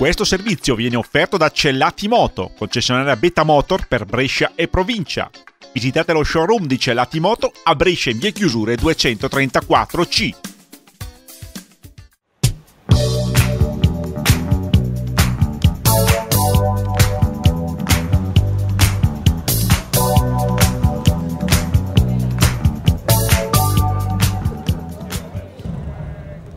Questo servizio viene offerto da Cellati Moto, concessionaria Beta Motor per Brescia e provincia. Visitate lo showroom di Cellati Moto a Brescia in via Chiusure 234C.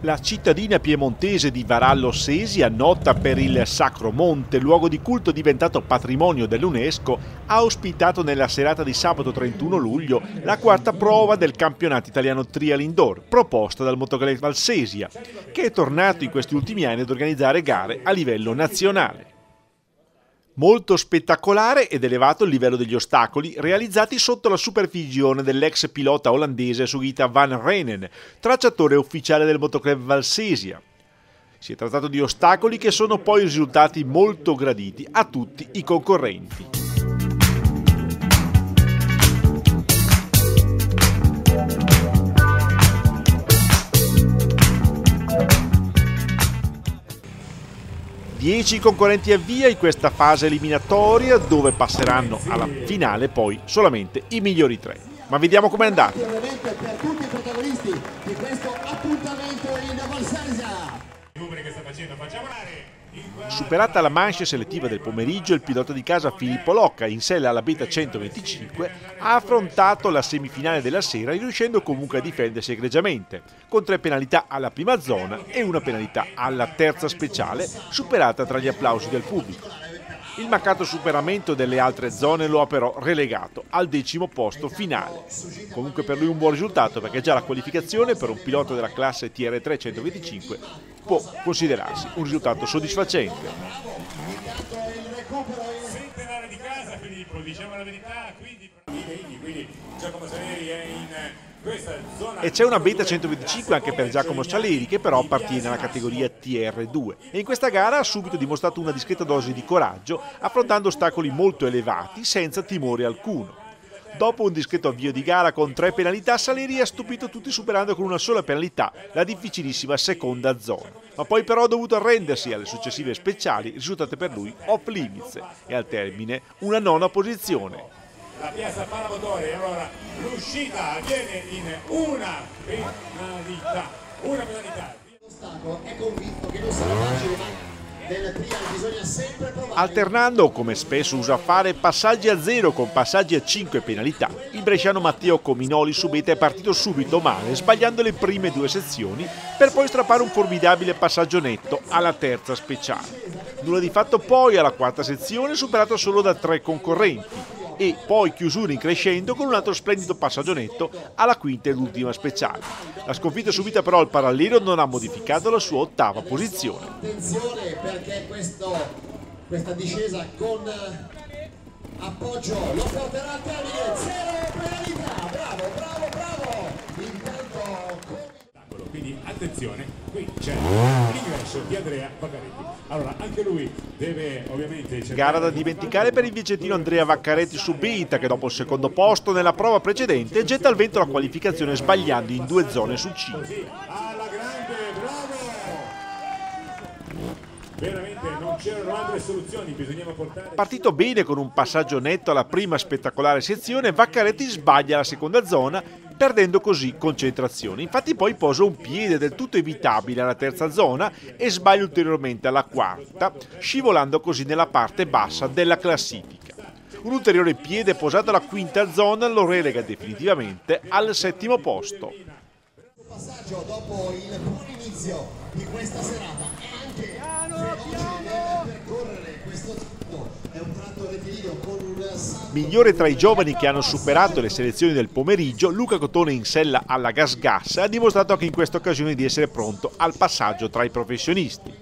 La cittadina piemontese di Varallo Sesia, nota per il Sacro Monte, luogo di culto diventato patrimonio dell'UNESCO, ha ospitato nella serata di sabato 31 luglio la quarta prova del campionato italiano Trial Indoor, proposta dal Motoclub Valsesia, che è tornato in questi ultimi anni ad organizzare gare a livello nazionale. Molto spettacolare ed elevato il livello degli ostacoli realizzati sotto la supervisione dell'ex pilota olandese Sugita van Renen, tracciatore ufficiale del motoclub Valsesia. Si è trattato di ostacoli che sono poi risultati molto graditi a tutti i concorrenti. 10 concorrenti a via in questa fase eliminatoria dove passeranno alla finale poi solamente i migliori tre. Ma vediamo com'è andato. Ovviamente per tutti i protagonisti di questo appuntamento in Valsesia. I numeri che sta facendo, facciamo Superata la manche selettiva del pomeriggio, il pilota di casa Filippo Locca, in sella alla Beta 125, ha affrontato la semifinale della sera riuscendo comunque a difendersi egregiamente, con tre penalità alla prima zona e una penalità alla terza speciale, superata tra gli applausi del pubblico. Il mancato superamento delle altre zone lo ha però relegato al decimo posto finale. Comunque per lui un buon risultato perché già la qualificazione per un pilota della classe TR3 125 può considerarsi un risultato soddisfacente. Diciamo la verità, quindi, quindi Giacomo Saleri è in e c'è una beta 125 anche per Giacomo Saleri che però appartiene alla categoria TR2 e in questa gara ha subito dimostrato una discreta dose di coraggio affrontando ostacoli molto elevati senza timore alcuno. Dopo un discreto avvio di gara con tre penalità, Saleri ha stupito tutti superando con una sola penalità la difficilissima seconda zona. Ma poi però ha dovuto arrendersi alle successive speciali risultate per lui off limits e al termine una nona posizione la piazza paramotore allora l'uscita avviene in una penalità una penalità. Lo Stato è convinto che non sarà facile Alternando, come spesso usa fare, passaggi a zero con passaggi a 5 penalità, il bresciano Matteo Cominoli subito è partito subito male, sbagliando le prime due sezioni, per poi strappare un formidabile passaggio netto alla terza speciale. Nulla di fatto poi alla quarta sezione, superato solo da tre concorrenti, e poi chiusura in crescendo con un altro splendido passaggio netto alla quinta ed ultima speciale. La sconfitta subita però al parallelo non ha modificato la sua ottava posizione. Attenzione perché questo, questa discesa con appoggio lo porterà a termine, zero penalità, bravo, bravo, bravo! Intanto... Quindi attenzione, qui c'è l'ingresso di Andrea Baccaretti. Allora, anche lui deve ovviamente... Gara da dimenticare per il vicentino Andrea Vaccaretti su Bita che dopo il secondo posto nella prova precedente getta al vento la qualificazione sbagliando in due zone su 5. Alla grande, bravo! Veramente non c'erano altre soluzioni, bisognava portare... Partito bene con un passaggio netto alla prima spettacolare sezione, Vaccaretti sbaglia la seconda zona perdendo così concentrazione. Infatti poi posa un piede del tutto evitabile alla terza zona e sbaglia ulteriormente alla quarta, scivolando così nella parte bassa della classifica. Un ulteriore piede posato alla quinta zona lo relega definitivamente al settimo posto. Passaggio dopo il buon inizio di questa serata è anche felice nel percorrere questo tratto, è un tratto Migliore tra i giovani che hanno superato le selezioni del pomeriggio, Luca Cotone in sella alla Gas Gas ha dimostrato anche in questa occasione di essere pronto al passaggio tra i professionisti.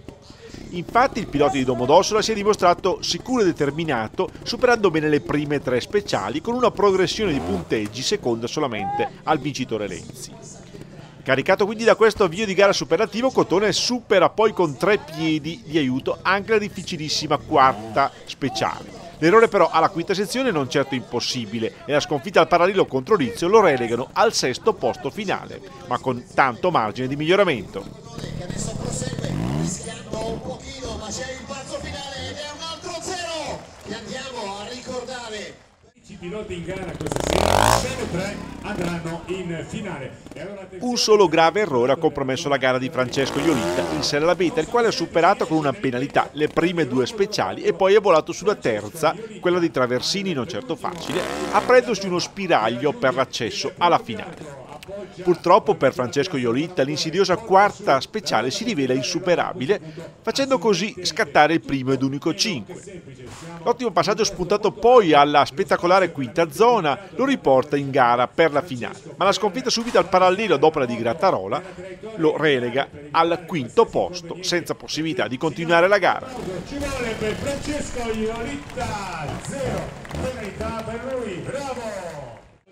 Infatti il pilota di Domodossola si è dimostrato sicuro e determinato, superando bene le prime tre speciali con una progressione di punteggi seconda solamente al vincitore Lenzi. Caricato quindi da questo avvio di gara superlativo, Cotone supera poi con tre piedi di aiuto anche la difficilissima quarta speciale. L'errore però alla quinta sezione non certo impossibile e la sconfitta al parallelo contro Rizio lo relegano al sesto posto finale, ma con tanto margine di miglioramento. Che adesso prosegue rischiando un pochino ma c'è il balzo finale ed è un altro zero che andiamo a ricordare i piloti in gara questa sera, tre andranno in finale. Un solo grave errore ha compromesso la gara di Francesco Iolita in Serie La Beta, il quale ha superato con una penalità le prime due speciali e poi è volato sulla terza, quella di Traversini non certo facile, aprendosi uno spiraglio per l'accesso alla finale. Purtroppo per Francesco Iolita l'insidiosa quarta speciale si rivela insuperabile, facendo così scattare il primo ed unico 5. L'ottimo passaggio spuntato poi alla spettacolare quinta zona lo riporta in gara per la finale, ma la sconfitta subita al parallelo ad opera di Grattarola lo relega al quinto posto senza possibilità di continuare la gara. Vuole per Francesco Iolita, zero penalità per lui, bravo!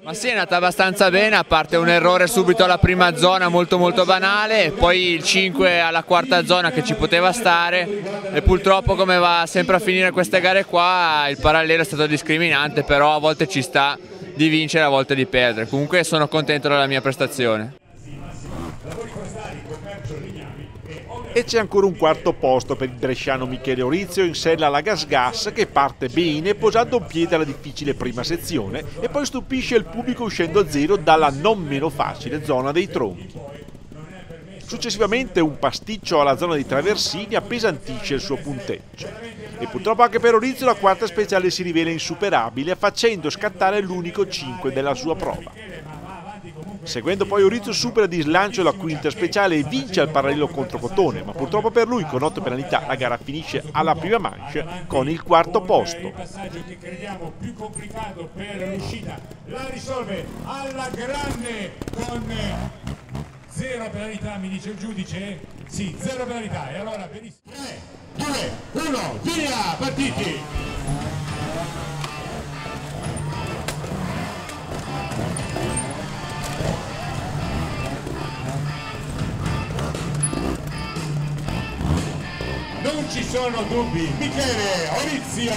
Ma sì, è andata abbastanza bene, a parte un errore subito alla prima zona molto molto banale, poi il 5 alla quarta zona che ci poteva stare e purtroppo come va sempre a finire queste gare qua il parallelo è stato discriminante, però a volte ci sta di vincere, a volte di perdere. Comunque sono contento della mia prestazione. E c'è ancora un quarto posto per il bresciano Michele Orizio in sella alla Gas Gas che parte bene posando un piede alla difficile prima sezione e poi stupisce il pubblico uscendo a zero dalla non meno facile zona dei tronchi. Successivamente un pasticcio alla zona di Traversini appesantisce il suo punteggio. E purtroppo anche per Orizio la quarta speciale si rivela insuperabile facendo scattare l'unico 5 della sua prova. Seguendo poi Orizio supera di slancio la quinta speciale e vince al parallelo contro Cotone, ma purtroppo per lui con 8 penalità la gara finisce alla prima manche con il quarto posto. La risolve alla grande con zero penalità, mi dice il giudice? Sì, zero penalità. E allora benissimo. 3, 2, 1, via, partiti! Sono dubbi. Michele Orizio.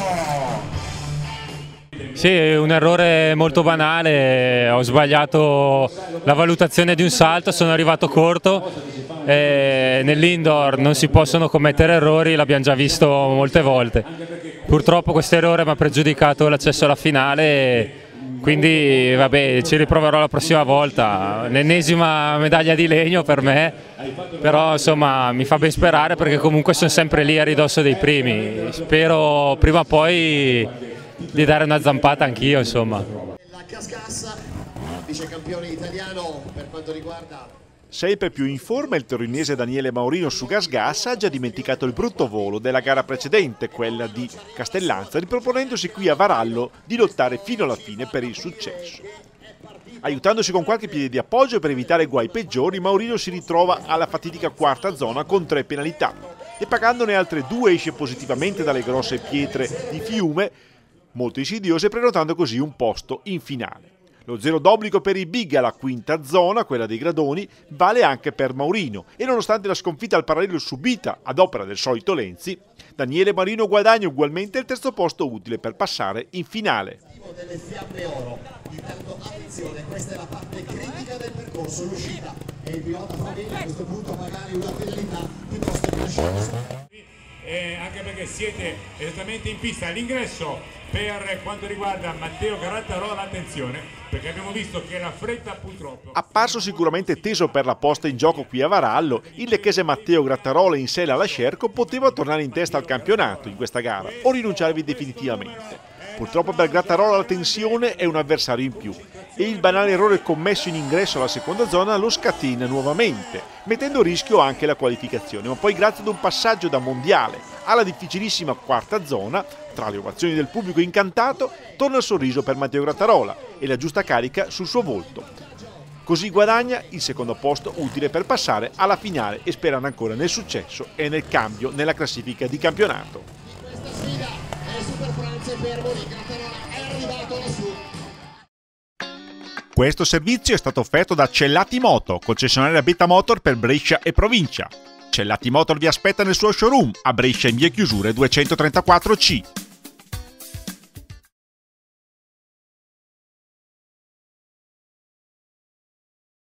Sì, un errore molto banale, ho sbagliato la valutazione di un salto, sono arrivato corto, nell'indoor non si possono commettere errori, l'abbiamo già visto molte volte. Purtroppo questo errore mi ha pregiudicato l'accesso alla finale quindi vabbè ci riproverò la prossima volta, l'ennesima medaglia di legno per me, però insomma mi fa ben sperare perché comunque sono sempre lì a ridosso dei primi, spero prima o poi di dare una zampata anch'io insomma. La Cascassa, vice campione italiano per quanto riguarda Sempre più in forma il torinese Daniele Maurino su Gas Gas ha già dimenticato il brutto volo della gara precedente, quella di Castellanza, riproponendosi qui a Varallo di lottare fino alla fine per il successo. Aiutandosi con qualche piede di appoggio per evitare guai peggiori, Maurino si ritrova alla fatidica quarta zona con tre penalità e pagandone altre due esce positivamente dalle grosse pietre di fiume, molto insidiose, prenotando così un posto in finale. Lo zero d'obbligo per i big alla quinta zona, quella dei gradoni, vale anche per Maurino. E nonostante la sconfitta al parallelo subita ad opera del solito Lenzi, Daniele Marino guadagna ugualmente il terzo posto utile per passare in finale. Questa è la parte critica del percorso, l'uscita. E il pilota Favela a questo punto magari una penalità piuttosto che lasciare eh, anche perché siete esattamente in pista. All'ingresso per quanto riguarda Matteo Garattarola attenzione perché abbiamo visto che la fretta purtroppo apparso sicuramente teso per la posta in gioco qui a Varallo il lecchese Matteo Grattarola in sella alla Scerco poteva tornare in testa al campionato in questa gara o rinunciarvi definitivamente. Purtroppo per Grattarola la tensione è un avversario in più e il banale errore commesso in ingresso alla seconda zona lo scatena nuovamente, mettendo a rischio anche la qualificazione. Ma poi grazie ad un passaggio da mondiale alla difficilissima quarta zona, tra le ovazioni del pubblico incantato, torna il sorriso per Matteo Grattarola e la giusta carica sul suo volto. Così guadagna il secondo posto utile per passare alla finale e sperare ancora nel successo e nel cambio nella classifica di campionato. Questo servizio è stato offerto da Cellati Moto, concessionaria Beta Motor per Brescia e provincia. Cellati Motor vi aspetta nel suo showroom a Brescia in via Chiusure 234C.